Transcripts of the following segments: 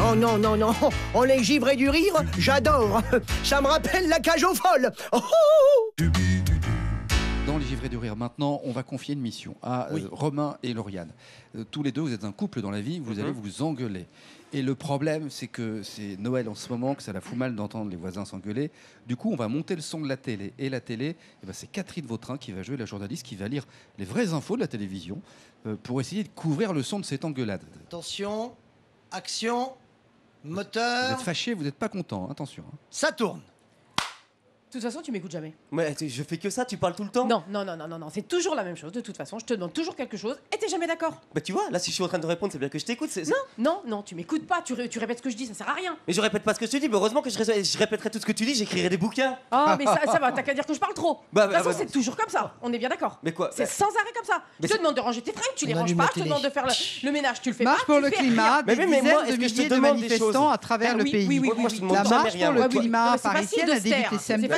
Oh non, non, non, on les givré du rire, j'adore. Ça me rappelle la cage aux folles. Oh, oh, oh Dans les givrés du rire, maintenant, on va confier une mission à euh, Romain et Lauriane. Euh, tous les deux, vous êtes un couple dans la vie, vous allez mhm. vous engueuler. Et le problème, c'est que c'est Noël en ce moment, que ça la fout mal d'entendre les voisins s'engueuler. Du coup, on va monter le son de la télé. Et la télé, eh ben, c'est Catherine Vautrin qui va jouer la journaliste, qui va lire les vraies infos de la télévision euh, pour essayer de couvrir le son de cette engueulade. Attention, action Moteur. Vous êtes fâché, vous n'êtes pas content, hein, attention. Hein. Ça tourne. De toute façon, tu m'écoutes jamais. Mais je fais que ça, tu parles tout le temps Non, non, non, non, non, non. c'est toujours la même chose. De toute façon, je te demande toujours quelque chose et t'es jamais d'accord. Bah tu vois, là, si je suis en train de répondre, c'est bien que je t'écoute. Non, non, non, tu m'écoutes pas, tu, répètes ce que je dis, ça sert à rien. Mais je répète pas ce que je te dis, mais heureusement que je, ré je répéterai tout ce que tu dis, j'écrirai des bouquins. Ah, mais ça, va, t'as qu'à dire que je parle trop. Bah, de toute bah, façon, bah, c'est toujours comme ça, on est bien d'accord. Mais quoi C'est bah, sans arrêt comme ça. je te demande de ranger tes fringues, tu les ranges pas, je te demande de faire le, le, ménage, tu le fais marche pas. Marche pour le climat, mais, mais moi, est-ce je te manifestants à travers ah le pays. La marche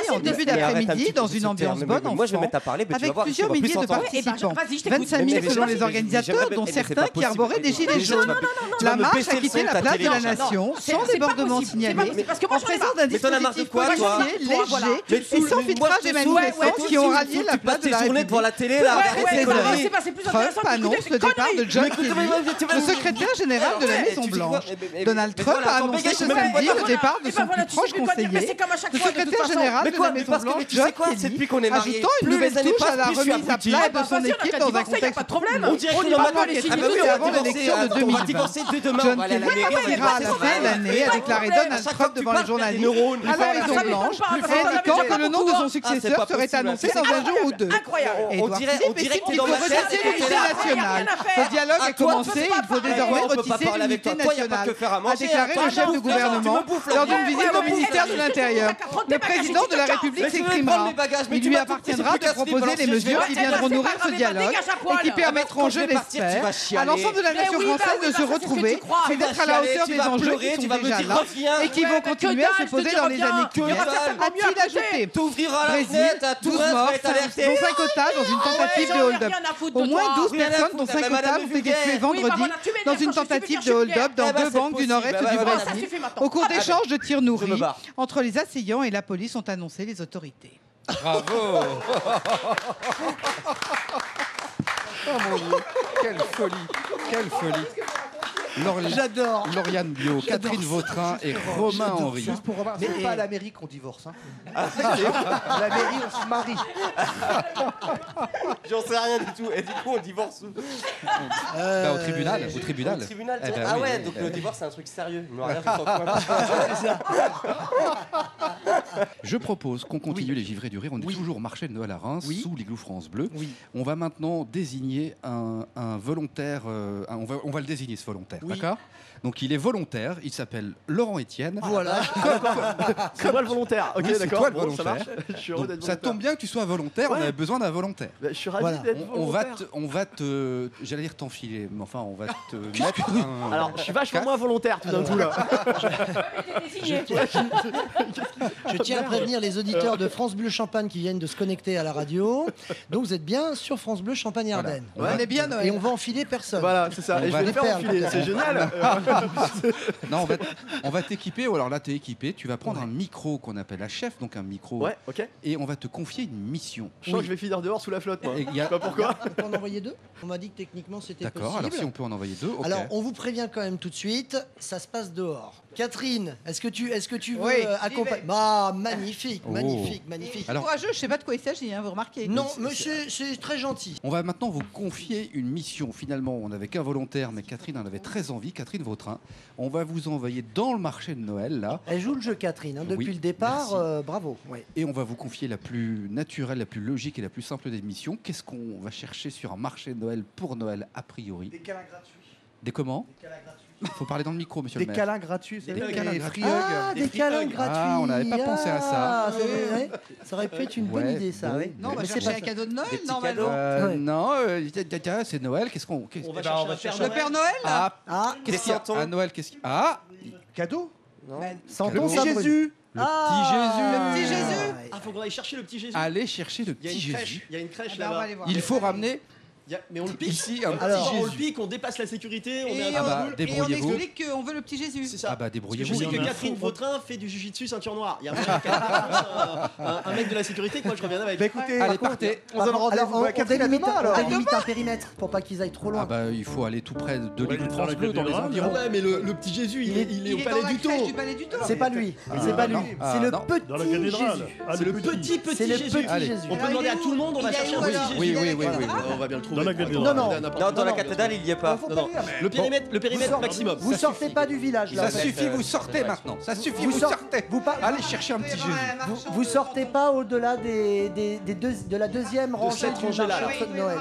pour en début d'après-midi, dans une ambiance bonne, en avec plusieurs milliers de participants. 25 000 selon les organisateurs, dont certains qui arboraient des gilets jaunes. La marche a quitté la place de la Nation sans débordement signalé, en présence d'un dispositif policier léger et sans filtrage des manifestants qui ont rallié la place de la République. devant la télé, là, Trump annonce le départ de John Kelly, le secrétaire général de la Maison Blanche. Donald Trump a annoncé ce samedi le départ de son proche conseiller, le secrétaire général sais quoi, mais parce que mais tu sais quoi, c'est depuis qu'on est mariés. Plus les années passent, plus je suis abruti. Ah bah son équipe dans un contexte pas de problème. On dirait qu'on y en a pas les signes avant l'élection de 2000. John Kennedy partira à la fin de l'année à déclarer Donald Trump devant les journalistes à la Maison Blanche, indiquant que le nom de son successeur ah, serait annoncé dans un jour ou deux. Incroyable. On dirait qu'il faut retisser l'unité nationale. Ce dialogue a commencé. Il faut désormais retisser l'unité nationale. A déclaré le chef de gouvernement lors d'une visite au ministère de l'Intérieur. Le président de la République s'exprimera. Il lui appartiendra de proposer les mesures qui viendront nourrir ce dialogue et qui permettront, je l'espère, à l'ensemble de la nation française de se retrouver et d'être à la hauteur des enjeux qui sont déjà là et qui vont continuer à se poser dans les années qui viennent. A-t-il ajouté Brésil, 12 morts, dont 5 otages dans une tentative de hold-up. Au moins 12 personnes, dont 5 otages, ont été tués vendredi dans une tentative de hold-up dans deux banques du nord-est du Brésil. Au cours d'échanges de tirs nourris entre les assaillants et la police, ont annoncé dénoncer les autorités. Bravo Oh mon Dieu, quelle folie, quelle folie. J'adore. Lauriane Bio, Catherine Vautrin et Romain Henry. C'est pas à la mairie qu'on divorce. Hein. Ah, à la mairie, on se marie. J'en sais rien du tout. Et du coup, on divorce où euh, bah, Au tribunal. Au tribunal. Tribunal eh ben ah ouais, donc le divorce, c'est un truc sérieux. Je propose qu'on continue les givrés du rire. On est toujours au marché de Noël à Reims, sous l'igloo France Bleu. On va maintenant désigner un, volontaire. Euh, on va le désigner, ce volontaire. D'accord? Donc il est volontaire, il s'appelle Laurent Etienne. Voilà, oh c'est moi le volontaire. Ok, d'accord. Toi le volontaire. Ça, Donc, ça tombe bien que tu sois volontaire, on avait besoin d'un volontaire. Bah, je suis ravi d'être volontaire. On, va te, te j'allais dire t'enfiler, mais enfin on va te. Alors, je suis vachement moins volontaire tout d'un coup là. je, tiens à prévenir les auditeurs de France Bleu Champagne qui viennent de se connecter à la radio. Donc vous êtes bien sur France Bleu Champagne Ardennes. On, est bien et on va enfiler personne. Voilà, c'est ça. On et je vais les faire enfiler, c'est génial non, on va, t'équiper. Ou alors là, t'es équipé. Tu vas prendre un micro qu'on appelle la chef, donc un micro. Et on va te confier une mission. Je que je vais finir dehors sous la flotte, moi. Y a... Pas pourquoi On peut en envoyer deux? On m'a dit que techniquement, c'était possible. D'accord, alors si on peut en envoyer deux. Alors, on vous prévient quand même tout de suite. Ça se passe dehors. Catherine, est-ce que tu, est-ce que tu veux euh, accompagner bah, oh. magnifique, magnifique, magnifique. Alors- Courageux, je ne sais pas de quoi il s'agit, hein, vous remarquez. Non, monsieur, c'est très gentil. On va maintenant vous confier une mission. Finalement, on n'avait qu'un volontaire, mais Catherine en avait très envie. Catherine Vautrin, on va vous envoyer dans le marché de Noël, là, Elle joue le jeu, Catherine, hein, depuis le départ. Euh, bravo. et on va vous confier la plus naturelle, la plus logique et la plus simple des missions. Qu'est-ce qu'on va chercher sur un marché de Noël pour Noël, a priori? Des câlins gratuits. Des comment? Des câlins gratuits faut parler dans le micro, monsieur des le maire. Câlins gratuits, des, des câlins gratuits. Ah, des, des câlins gratuits. Ah, on n'avait pas ah, pensé à ça. Ah, vrai, ça aurait pu être une bonne idée, ça. Bon. Non, on va chercher un cadeau de Noël, normalement. Euh, ouais. Non, euh, c'est Noël. Qu'est-ce qu'on. Qu on va, bah, on va chercher le Père Noël. Ah. ah, qu'est-ce qu'il y a Noël, qu'est-ce qu'il Ah Cadeau Santons Jésus le ah, petit Jésus. Le petit Jésus. Ah, faut qu'on aille chercher le petit Jésus. Allez chercher le petit Jésus. Il y a une crèche, ah ben, crèche là-bas. Il faut ramener mais on le pique. Ici, un Alors, petit on le Jésus. pique, on dépasse la sécurité, on Et, est Ah un bah, on, et on débrouillez-vous. explique qu'on veut le petit Jésus. C'est ça. Ah bah, Parce que je débrouillez-vous. sais Il y que en a Catherine Vautrin fait du jujitsu ceinture noire. Il y a moyen qu'elle fasse un, un- un mec de la sécurité que moi je reviens avec. Bah écoutez, Allez, par contre, partez. on donne Alors, rendez-vous on, à on Catherine à délimite, demain on alors. délimite un périmètre pour pas qu'ils aillent trop loin. Ah bah, il faut aller tout près de Ouais, l'église dans France la Bleu, dans les cathédrale. environs. Ouais, mais le, le petit Jésus, il est, il est Il au palais du crèche Taux. du Palais du Taux. c'est pas lui, c'est pas lui, non. c'est le Ah, petit Dans la cathédrale. Jésus. Ah, C'est le petit petit C'est le Jésus. petit Allez. Jésus. On peut Alors, demander il est à où tout le monde, on Il va est chercher où, un petit alors Jésus. Oui, Il oui, à oui, On va bien le Dans la cathédrale. Non, non. Non, dans la cathédrale, il y est pas. Non, non. Le périmètre, le périmètre maximum. Vous sortez pas du village là. Ça suffit, vous sortez maintenant. Ça suffit, Vous vous sortez- sortez. Vous, pas- Allez chercher un petit Jésus. vous, vous sortez pas au-delà des, des, des deux, de la deuxième rangée de Noël.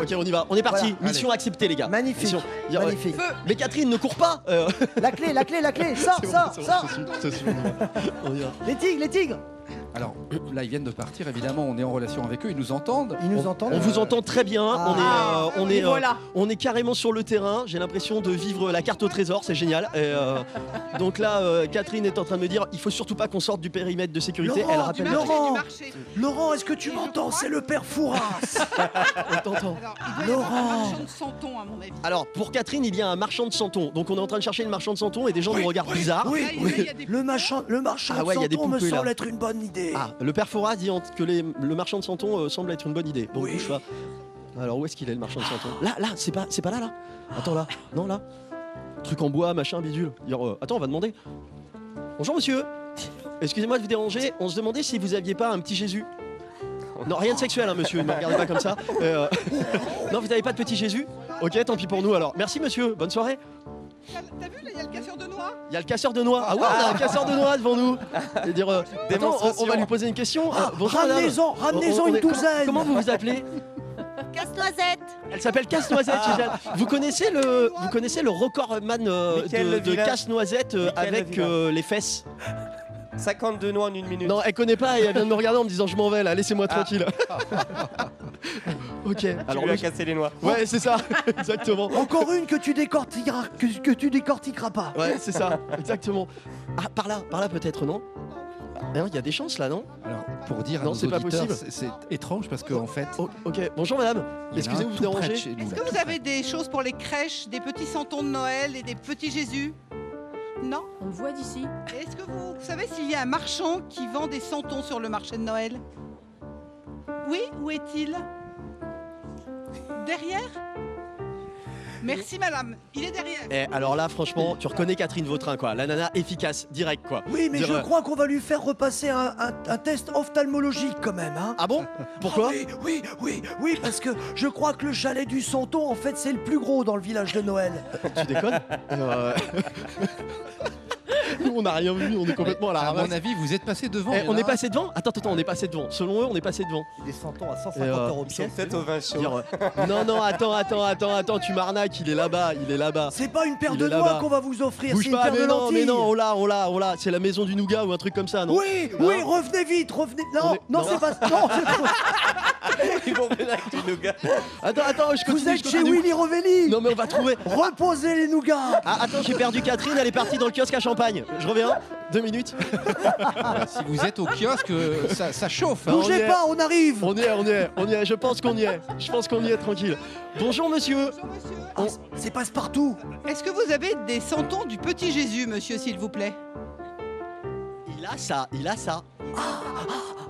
Ok, on y va. On est parti. Voilà. Mission acceptée, les gars. Magnifique, magnifique. Mais Catherine, ne cours pas. Euh, La clé, la clé, la clé, sors, sors, sors. Les tigres, les tigres. Alors là, ils viennent de partir. Évidemment, on est en relation avec eux. Ils nous entendent. Ils nous On- entendent. On vous entend très bien. Ah. On est, euh, on Et est, euh, voilà. on est carrément sur le terrain. J'ai l'impression de vivre la carte au trésor. C'est génial. Et, euh, donc là, euh, Catherine est en train de me dire, il faut surtout pas qu'on sorte du périmètre de sécurité. Laurent, Elle rappelle. Laurent. du marché. Laurent, est-ce que tu m'entends C'est le père Fouras. On t'entend. Un Laurent. marchand de santon, à mon avis. Alors pour Catherine, il y a un marchand de santons. Donc on est en train de chercher le marchand de santons et des gens nous regardent bizarre. Oui, Là, Le marchand, le marchand Ah ouais, de Santon me semble être une bonne idée. Ah, le père Fora dit que les- le marchand de santons euh, semble être une bonne idée. Donc Oui. bouge pas. Alors où est-ce qu'il est le marchand de santons Là, là, c'est pas, c'est pas là, là. Attends là, non là. Truc en bois, machin, bidule. Euh, attends, on va demander. Bonjour monsieur. Excusez-moi de vous déranger. On se demandait si vous aviez pas un petit Jésus. Non, rien de sexuel, hein, monsieur. Ne me regardez pas comme ça. Euh, non, vous n'avez pas de petit Jésus? Ok, tant pis pour nous alors. Merci monsieur. Bonne soirée. T'as t'as vu, y a le casseur de noix. Ah ouais, on a un casseur de noix devant nous. Et dire, euh, attends, on, va lui poser une question. Euh, bonjour madame. Ramenez-en, ramenez-en On- on une est- comment- douzaine. Comment vous vous appelez Casse-noisette Elle s'appelle Casse-Noisette. génial. Vous connaissez le, vous connaissez le recordman euh, Mickaël de. Casse-Noisette euh, Mickaël avec euh, les fesses 52 noix en une minute. Non, elle connaît pas et elle vient de me regarder en me disant je m'en vais là, laissez-moi tranquille. ok. alors Alors lui a cassé les noix. ouais, c'est ça, exactement. Encore une que tu décortiqueras, que, que tu décortiqueras pas. Ouais, c'est ça, exactement. Ah, par là, par là peut-être, non? Ah, non, Il y a des chances là, non? Alors pour dire à Non, nos c'est pas possible. c'est étrange parce qu'en fait, Oh, Ok, bonjour madame. en Excusez-vous de déranger. chez nous, Est-ce que vous avez des choses pour les crèches, des petits santons de Noël et des petits Jésus? Non? On le voit d'ici. Et Est-ce que vous, vous savez s'il y a un marchand qui vend des santons sur le marché de Noël? Oui, où est-il? Derrière? Merci madame, il est derrière. Eh, alors là, franchement, tu reconnais Catherine Vautrin, quoi. La nana efficace, direct, quoi. Oui, mais Dire, je euh, crois qu'on va lui faire repasser un, un- un test ophtalmologique quand même. Hein. Ah bon? Pourquoi? Oui, oui, oui, oui, parce que je crois que le chalet du Santon, en fait, c'est le plus gros dans le village de Noël. Tu déconnes? Euh, on n'a rien vu, on est complètement à la À ramasse. mon avis, vous êtes passé devant. Eh, il on est passé devant Attends, attends, on est passé devant. Selon eux, on est passé devant. Des santons à 150 Et, euh, euros Ils sont pièce. peut-être au vin chaud. Dire, euh, non, non, attends, attends, attends, attends, tu m'arnaques, il est là-bas, il est là-bas. C'est pas une paire Il de est noix là-bas. qu'on va vous offrir, c'est Bouge une pas, paire mais de non, lentilles. mais non, on l'a, on l'a, on l'a. C'est la maison du nougat ou un truc comme ça, non Oui, Non oui, revenez vite, revenez. On Non, est- non, non. c'est pas. Non, c'est- Ils vont venir avec du nougat. Attends, attends, je vous continue, êtes je chez. Willy Rovelli. Non, mais on va trouver. Reposez les nougats. Ah, attends, j'ai perdu Catherine, elle est partie dans le kiosque à champagne. Je reviens, deux minutes. Si vous êtes au kiosque, euh, ça, ça chauffe. hein. on Bougez est. pas, on arrive. On y est, on y est, on y est, je pense qu'on y est. Je pense qu'on y est tranquille. Bonjour monsieur. Bonjour monsieur. Ah, c'est passe-partout. Est-ce que vous avez des santons du petit Jésus, monsieur, s'il vous plaît? Il a ça, il a ça. Eh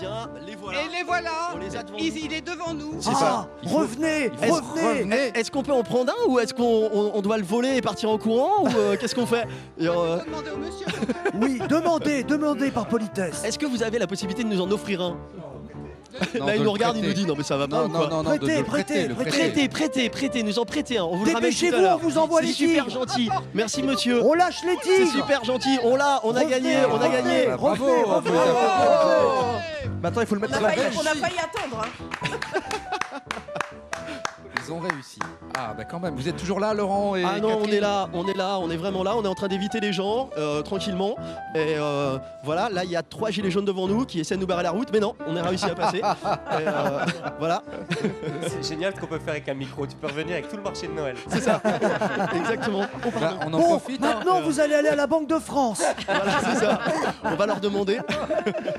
bien, les voilà. Et les voilà On les a devant il, nous. il est devant nous. C'est ah, ça. Il faut- revenez, Est-ce- revenez. Est-ce qu'on peut en prendre un ou est-ce qu'on on- on doit le voler et partir en courant ou euh, qu'est-ce qu'on fait Et, euh, Faut demander au monsieur. Oui, demandez, demandez par politesse. Est-ce que vous avez la possibilité de nous en offrir un Non, Là, de il le nous regarde, il nous prêter. dit non mais ça va pas Non, ou non, quoi non, non, de- de Prêtez, le prêtez, le prêtez. Prêtez, prêtez, prêtez, nous en prêtez un. On vous le ramène tout à Dépêchez-vous, l'heure. on vous envoie C'est les super tigres. gentil. Merci monsieur. On lâche les C'est tigres. super gentil. On l'a, on a Revenez, gagné, on a revenez, gagné. Ah, bravo, revenez, bravo, revenez, bravo. revenez. Maintenant, il faut le On mettre a, sur la failli, bêche. on a failli attendre. hein. Ils ont réussi. Ah bah quand même, vous êtes toujours là, Laurent et Ah non, on est là, on est là, on est vraiment là, on est en train d'éviter les gens euh, tranquillement. Et euh, voilà, là il y a trois gilets jaunes devant nous qui essaient de nous barrer la route, mais non, on a réussi à passer. Et, euh, voilà, C'est génial ce qu'on peut faire avec un micro. Tu peux revenir avec tout le marché de Noël. c'est ça, exactement. Bah, on en Bon, profite. hein. maintenant vous allez aller à la Banque de France. Voilà, c'est ça. On va leur demander.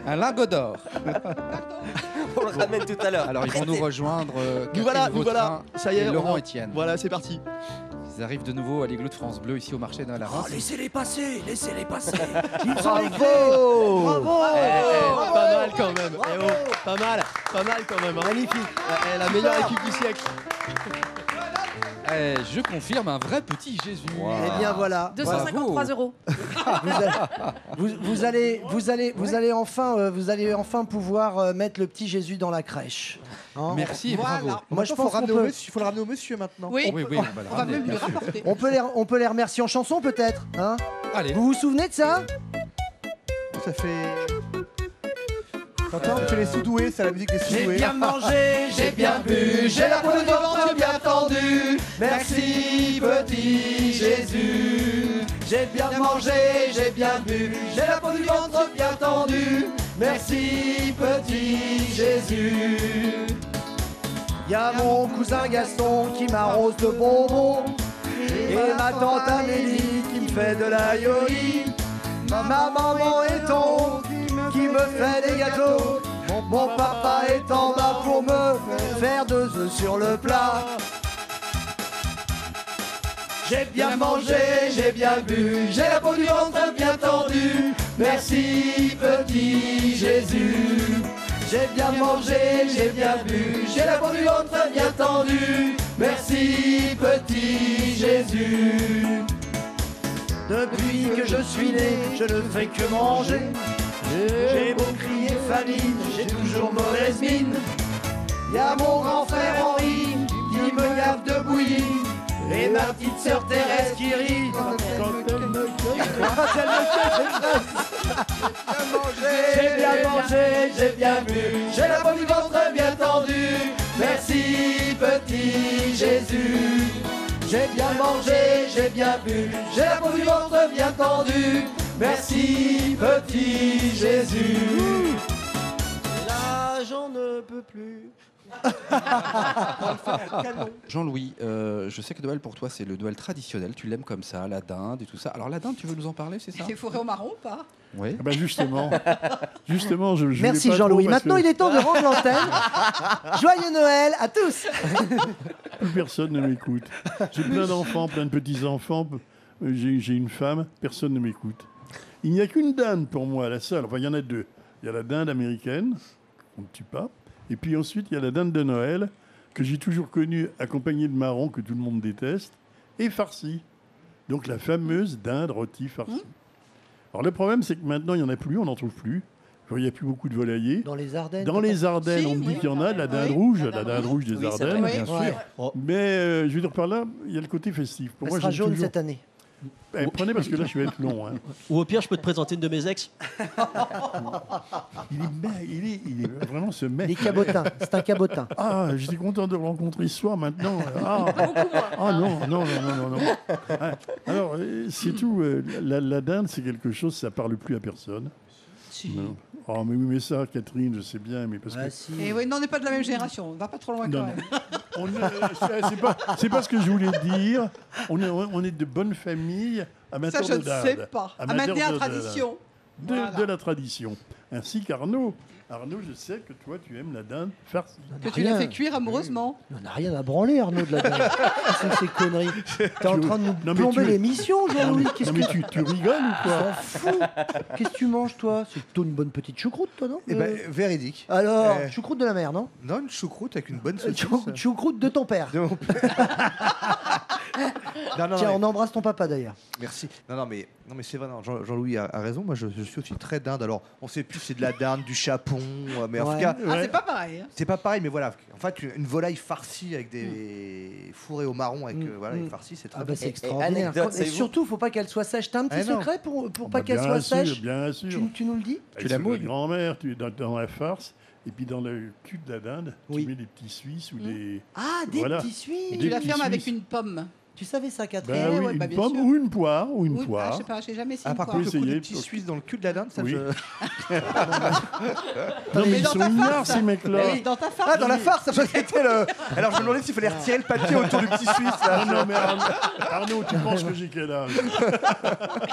Un lingot d'or. on le ramène tout à l'heure. Alors ils vont nous rejoindre. euh, Nous voilà, nous voilà. Ça y est, et Laurent Etienne. Voilà, c'est parti. Ils arrivent de nouveau à l'igloo de France Bleu ici au marché de à Reims. Laissez-les passer, laissez-les passer. Bravo Bravo Eh, eh, pas mal quand même. Eh oh, pas mal, pas mal quand même. hein. Magnifique. Eh, eh, la meilleure équipe du siècle. Eh, je confirme un vrai petit Jésus. Eh bien voilà. 253 euros. Vous allez, vous, vous allez, vous allez, vous allez enfin, euh, vous allez enfin pouvoir euh, mettre le petit Jésus dans la crèche. Hein Merci et Voilà. bravo. Moi, je pense qu'on ramener au peut, monsieur- Il faut le ramener au monsieur maintenant. Oui, Oui, oui, on va le on va ramener, même lui bien sûr. rapporter. on peut les, on peut les remercier en chanson peut-être. Hein Allez. vous vous souvenez de ça Ça fait. T'entends les sous-doués, c'est la musique des J'ai bien mangé, j'ai bien bu, j'ai la peau du ventre bien tendue. Merci petit Jésus. J'ai bien mangé, j'ai bien bu, j'ai la peau du ventre bien tendue. Merci petit Jésus. Y a mon cousin Gaston qui m'arrose de bonbons et ma tante Amélie qui me fait de la yoli. Ma maman est ton qui me fait des gâteaux. Mon, papa est en bas pour me faire deux œufs sur le plat. J'ai bien mangé, j'ai bien bu, j'ai la peau du ventre bien tendue. Merci petit Jésus. J'ai bien mangé, j'ai bien bu, j'ai la peau du ventre bien tendue. Merci petit Jésus. Depuis que je suis né, je ne fais que manger. J'ai beau crier famine, j'ai toujours mauvaise mine. Y a mon grand frère Henri qui me gave de bouillie. Et ma petite sœur Thérèse qui rit J'ai bien mangé, j'ai bien bu, j'ai la peau du ventre bien tendue. Merci petit Jésus. J'ai bien mangé, j'ai bien bu, j'ai la peau du ventre bien tendue. Merci petit Jésus. Là, j'en ne peux plus. Jean-Louis, euh, je sais que Noël pour toi c'est le Noël traditionnel, tu l'aimes comme ça, la dinde et tout ça. Alors la dinde, tu veux nous en parler, c'est ça? Les forêts au marron ou pas? Oui. Ah bah justement, justement, je, je Merci Jean-Louis. Maintenant, que il est temps de rendre l'antenne. Joyeux Noël à tous. plus personne ne m'écoute. J'ai plein d'enfants, plein de petits enfants. J'ai une femme, personne ne m'écoute. Il n'y a qu'une dinde pour moi, la seule. Enfin, il y en a deux. Il y a la dinde américaine, on ne tue pas. Et puis ensuite, il y a la dinde de Noël, que j'ai toujours connue accompagnée de marron, que tout le monde déteste, et farcie. Donc la fameuse dinde rôtie farcie. Alors le problème, c'est que maintenant, il n'y en a plus, on n'en trouve plus. Il n'y a plus beaucoup de volaillers. Dans les Ardennes. Dans les Ardennes, Si, on me dit oui, qu'il y en a, de la dinde oui, rouge, la la dinde rouge des Oui, Ardennes. vrai. Bien Oui. sûr. Mais euh, je veux dire par là, il y a le côté festif. Pour Elle moi, sera jaune toujours... cette année. Eh, prenez parce que là, je vais être long. hein. Ou au pire, je peux te présenter une de mes ex. Il, est, il, est, il est vraiment ce mec. Les cabotins. C'est un cabotin. Ah, j'étais content de le rencontrer ce soir maintenant. Ah, ah non, non, non, non, non. non. Ah, Alors, euh, c'est tout. euh, La, la dinde, c'est quelque chose, ça parle plus à personne. Non. Oh, mais oui, mais ça, Catherine, je sais bien, mais parce que Ah, si. Et oui, non, on n'est pas de la même génération. On va pas trop loin Non, quand non. même. Euh, c'est pas, c'est pas ce que je voulais dire. On est, on est de bonne famille, Ça, amateurs je ne sais pas. À Amateurs de- la de- tradition. De, Voilà. de la tradition. Ainsi qu'Arnaud. Arnaud, je sais que toi, tu aimes la dinde farcie. Que tu l'as fait cuire amoureusement. On n'a rien à branler, Arnaud, de la dinde. C'est ces conneries. T'es en train de nous Non, mais plomber tu- l'émission, Jean-Louis. Qu'est-ce Non, que mais tu, tu rigoles ou quoi t'en fous Qu'est-ce que tu manges, toi? C'est plutôt une bonne petite choucroute, toi, non? Eh ben, Euh, véridique. Alors, euh, choucroute de la mer, non? Non, une choucroute avec une bonne Euh, saucisse. chou- Choucroute de ton père. De mon père. non, non, Tiens, mais- on embrasse ton papa, d'ailleurs. Merci. Non, non, mais, non, mais c'est vrai, Jean- Jean-Louis a, a raison. Moi, je, je suis aussi très dinde. Alors, on sait plus si c'est de la dinde, du chapon, euh, mais en tout cas, Ah, c'est pas pareil. hein. c'est pas pareil, mais voilà. En fait, une, une volaille farcie avec des fourrés au marron, avec Mm, euh, voilà, mm. les farcis, c'est très Ah bon. bah c'est Et- et extraordinaire. anecdote, Et surtout, faut pas qu'elle soit sèche. T'as un petit Ah secret pour, pour Bah, pas qu'elle bien soit sûr, sèche Bien sûr. tu, tu nous le dis Tu la grand-mère, tu dans, dans la farce, et puis dans le cul de la dinde, Oui. tu mets des petits Suisses ou Mm. des. Ah, des Voilà. petits Suisses Et tu la fermes avec une pomme. Tu savais ça, Catherine Ben oui, ouais, bah, une bien pomme sûr. ou une poire ou une Oui, ah, poire. je sais pas, j'ai jamais essayé Ah, par contre, le coup petits Suisses dans le cul de la dinde, ça Oui. je... Non, mais Mais ils dans sont ignares, farce. ces mecs-là. Oui, dans ta farce. Ah, dans la farce, ça c'était le. Alors je me demandais s'il fallait retirer le papier autour du petit Suisse là. Non, non, mais Arnaud, Arnaud, tu penses que j'ai quel âge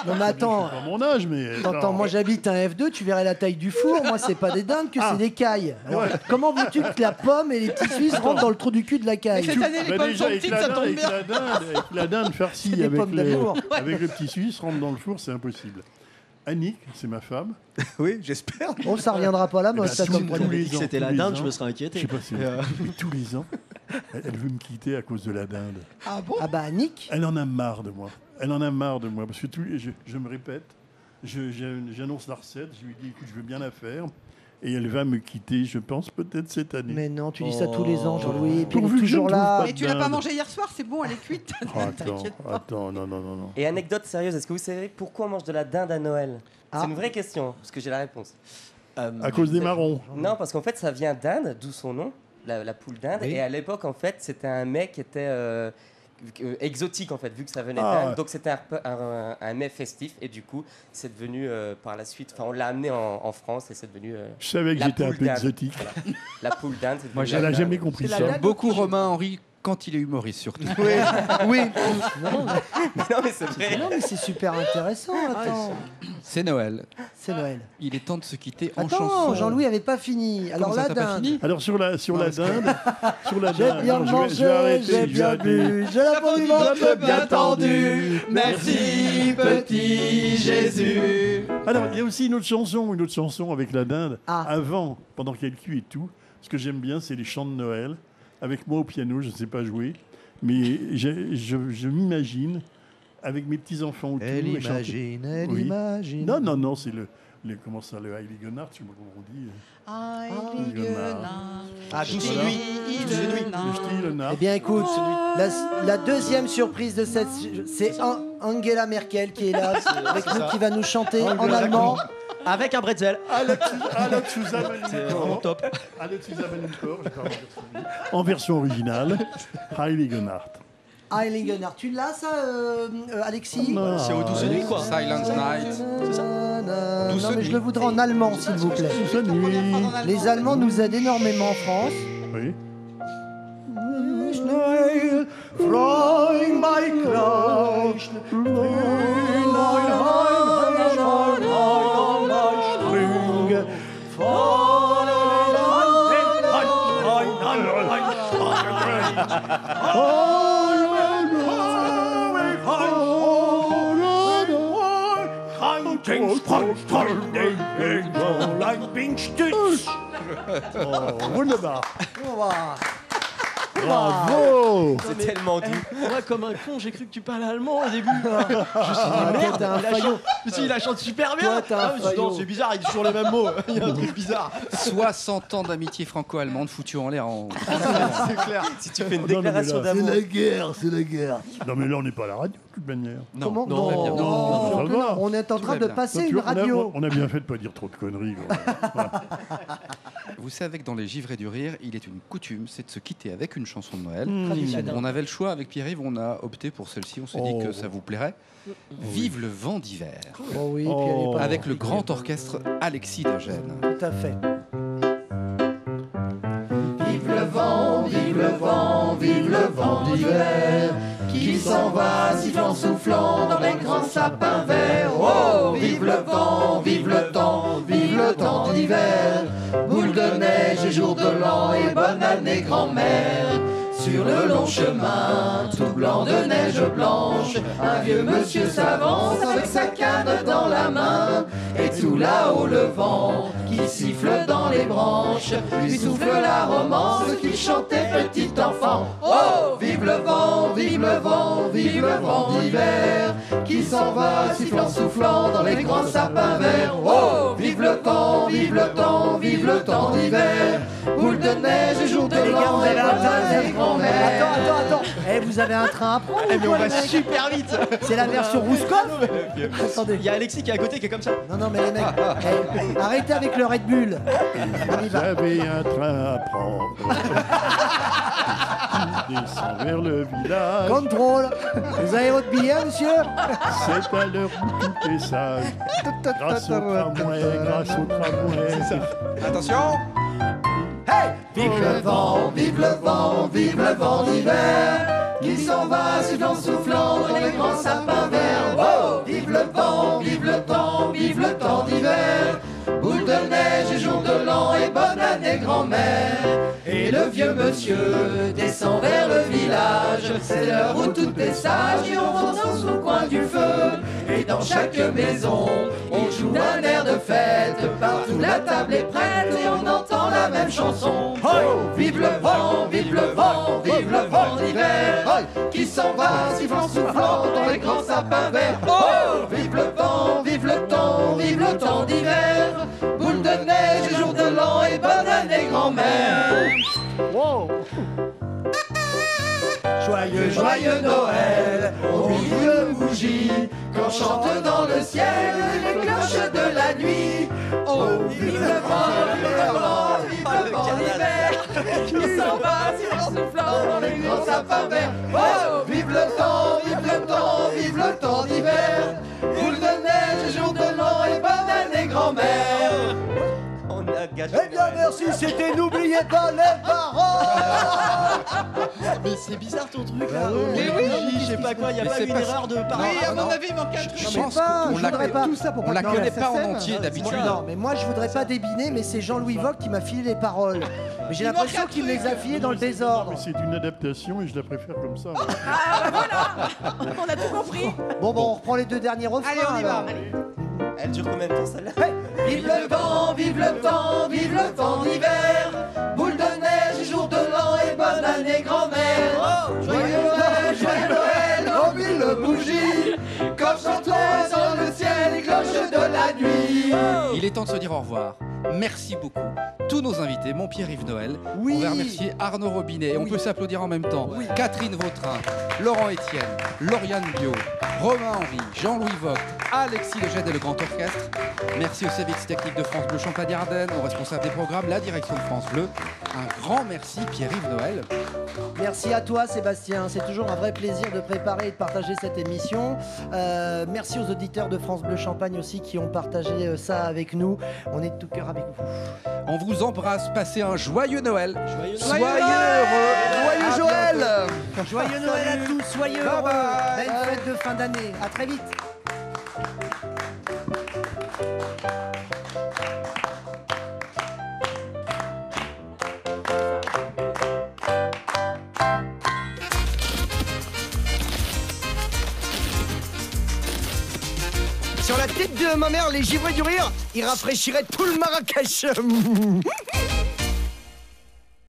Non, mais attends. Pas mon âge, mais. Attends, moi j'habite un F2, tu verrais la taille du four. Moi, c'est pas des dindes que Ah. c'est des cailles. Alors, comment veux-tu que la pomme et les petits Suisses rentrent dans le trou du cul de la caille? cette année, les Bah pommes sont avec petites, la, ça tombe bien. La dinde, avec la dinde farcie avec, pommes les- avec le petit Suisse rentre dans le four, c'est impossible. Annick, c'est ma femme. Oui, j'espère. Oh, ça reviendra pas à la mode, ça, tous- comme tous problème. les Si ans, c'était la dinde, ans, je me serais Je inquiété. sais pas si Euh, mais tous les ans, elle, elle veut me quitter à cause de la dinde. Ah bon? Ah bah, Nick Elle en a marre de moi. Elle en a marre de moi parce que tous les- je, je me répète, je- je- j'annonce la recette, je lui dis écoute, je veux bien la faire. Et elle va me quitter, je pense, peut-être cette année. Mais non, tu dis ça tous les ans, Oh. Jean-Louis. Et puis elle Pourvu est que je ne toujours là. Mais tu l'as pas mangé hier soir, c'est bon, elle est cuite. Oh, attends, T'inquiète pas. attends, non, non, non, non. Et anecdote sérieuse, est-ce que vous savez pourquoi on mange de la dinde à Noël Ah. C'est une vraie question, parce que j'ai la réponse. euh, À cause des marrons. Non, parce qu'en fait, ça vient d'Inde, d'où son nom, la, la poule d'Inde. Oui. Et à l'époque, en fait, c'était un mec qui était euh, euh, exotique, en fait, vu que ça venait Ah, ouais. Donc, c'était un, peu- un, un mets festif. Et du coup, c'est devenu euh, par la suite. Enfin, on l'a amené en, en France et c'est devenu euh, Je savais que j'étais un peu exotique. la poule d'Inde. c'est Moi, dinde. jamais compris ça. beaucoup Romain Henry quand il est humoriste, surtout. Oui, oui. non, mais c'est vrai. Non, mais c'est super intéressant. Attends, C'est Noël. c'est Noël. Il est temps de se quitter en Attends, chanson. Jean-Louis avait pas fini. Alors Comment ça, la dinde. fini Alors sur la sur Non, la dinde, sur la J'ai dinde, bien vais- je mangé, j'ai bien bu, j'ai la peau du ventre bien tendue. Merci, petit Jésus. Alors il y a aussi une autre chanson, une autre chanson avec la dinde. Ah. Avant, pendant qu'elle cuit et tout, ce que j'aime bien, c'est les chants de Noël. Avec moi au piano, je ne sais pas jouer, mais je, je m'imagine avec mes petits enfants autour. Elle imagine, elle Oui. imagine. Non, non, non, c'est le, le comment ça, le Heiligenhardt, je sais pas comment on dit. Heilige Ah, douce Voilà. nuit. Le style, Eh bien, écoute, la, la deuxième surprise de cette, c'est An- Angela Merkel qui est là avec nous, qui va nous chanter en allemand. Avec un bretzel. Alex, Alex Susanne C'est vraiment top. Parle en version- en version originale, Heiligenhardt. Heiligenhardt, tu l'as ça, euh, euh, Alexis C'est au douze nuit, quoi. Silent Night. C'est ça Non, Douce mais je nuit. le voudrais en allemand, s'il vous plaît. Douce nuit. Les Allemands nous aident énormément en France. Oui. Schnell, Freund Wunderbar. Bravo. Bravo. C'est tellement doux. Moi, comme un con, j'ai cru que tu parlais allemand au début. Je me suis dit, Ah, merde, un il, a faillot. il la chante super bien. Toi, Ah, non, c'est bizarre, il dit toujours les mêmes mots. Il y a un truc bizarre. 60 ans d'amitié franco-allemande foutu en l'air en. C'est clair. Si tu fais une mais déclaration d'amour. guerre, c'est la guerre. Non, mais là, on n'est pas à la radio, de toute manière. Non, Comment non, non, Non, non. On est en train de passer Donc, une on a- radio. On a, bien fait de pas dire trop de conneries. Vous savez que dans les givrés du rire, il est une coutume, c'est de se quitter avec une chanson de Noël. Traditionnel. On avait le choix avec Pierre-Yves, on a opté pour celle-ci, on s'est dit Oh. que ça vous plairait. Vive le vent d'hiver, Oh oui, Oh. avec le grand orchestre Alexis de Gênes. Tout à fait. Vive le vent, vive le vent, vive le vent d'hiver qui s'en va sifflant, soufflant dans les grands sapins verts. Oh, vive le vent, vive le temps, vive le temps d'hiver. Boule de neige et jour de l'an et bonne année grand-mère. Sur le long chemin, tout blanc de neige blanche, un vieux monsieur s'avance avec sa canne dans la main. Et tout là-haut le vent qui siffle dans les branches lui souffle la romance qu'il chantait petit enfant. Oh, vive le vent, vive le vent, vive le vent d'hiver qui s'en va sifflant, soufflant dans les grands sapins verts. Oh, vive le temps, vive le temps, vive le temps d'hiver. Boule de neige et jour de Les gars, l'an vous et avez un train. Attends, attends, attends. Eh, vous avez un train à prendre Eh, mais on va super vite. C'est la version Rouskov Attendez. Il y a Alexis qui est à côté qui est comme ça. Non, non, mais les mecs, eh, arrêtez avec le Red Bull. On y va. J'avais un train à prendre. descend vers le village. Contrôle. Vous avez votre billet, monsieur C'est à l'heure où tout est sage. Grâce au tramway, grâce au tramway. Attention Vive le vent, vive le vent, vive le vent d'hiver. Qui s'en va sifflant, soufflant dans les grands sapins verts. Oh Vive le vent, vive le temps, vive le temps d'hiver. Boule de neige et jour de l'an et bonne année grand-mère. Et le vieux monsieur descend vers le village. C'est l'heure où tout est sage et on danse au coin du feu. Et dans chaque maison, on joue un air de fête. Partout la table est prête et on entend la même chanson. Oh Vive le vent, vive le vent, vive le vent d'hiver. Qui s'en va sifflant, soufflant dans les grands sapins verts. Oh Vive le vent, vive le temps, vive le temps d'hiver. Boule de neige et jour de l'an et bonne année grand-mère. Joyeux, joyeux Noël, on brûle une bougie Quand chante dans le ciel les cloches de la nuit. Oh, vive le vent, vive le vent, Qui s'en va sifflant, soufflant dans les grands sapins verts? Oh, vive le temps, vive le temps, vive le temps d'hiver Eh bien, merci, c'était N'oubliez pas les paroles Mais c'est bizarre ton truc là. Mais oui, je sais pas quoi, il y a Mais pas une pas- erreur de Oui, paragraphe. à mon avis, il manque un truc. Je sais pense pas, je voudrais pas tout ça pour on la connaît ça pas en entier d'habitude. Non, mais moi je voudrais pas débiner, mais c'est Jean-Louis Vogue qui m'a filé les paroles. Mais j'ai l'impression qu'il me les a filées dans le Non, désordre. mais c'est une adaptation et je la préfère comme ça. On a tout compris. Bon, bon, on reprend les deux derniers refrains. Allez, on y va. Elle dure combien de temps celle-là Vive le vent, vive le temps, vive le temps d'hiver. Boule de neige jour de l'an et bonne année grand-mère. Joyeux Noël, joyeux Noël, oh mille bougies Quand chantons cloches de la nuit Il est temps de se dire au revoir. Merci beaucoup. Tous nos invités, mon Pierre-Yves Noël. Oui. On va remercier Arnaud Robinet. Et On Oui. peut s'applaudir en même temps. Catherine Vautrin, Laurent Etienne, Lauriane Bio, Romain Henry, Jean-Louis Vogt, Alexis Legède et le Grand Orchestre. Merci au service technique de France Bleu Champagne-Ardenne, aux responsables des programmes, la direction de France Bleu. Un grand merci Pierre-Yves Noël. Merci à toi Sébastien, c'est toujours un vrai plaisir de préparer et de partager cette émission. Euh, merci aux auditeurs de France Bleu Champagne aussi qui ont partagé euh, ça avec nous. On est de tout cœur avec vous. On vous embrasse. Passez un joyeux Noël. Joyeux Soyez Noël heureux. Joyeux À Joël. Joyeux Noël à tous, soyez Bye heureux. bye. Belle fête de fin d'année. À très vite. De ma mère, les givrés du rire, ils rafraîchiraient tout le Marrakech.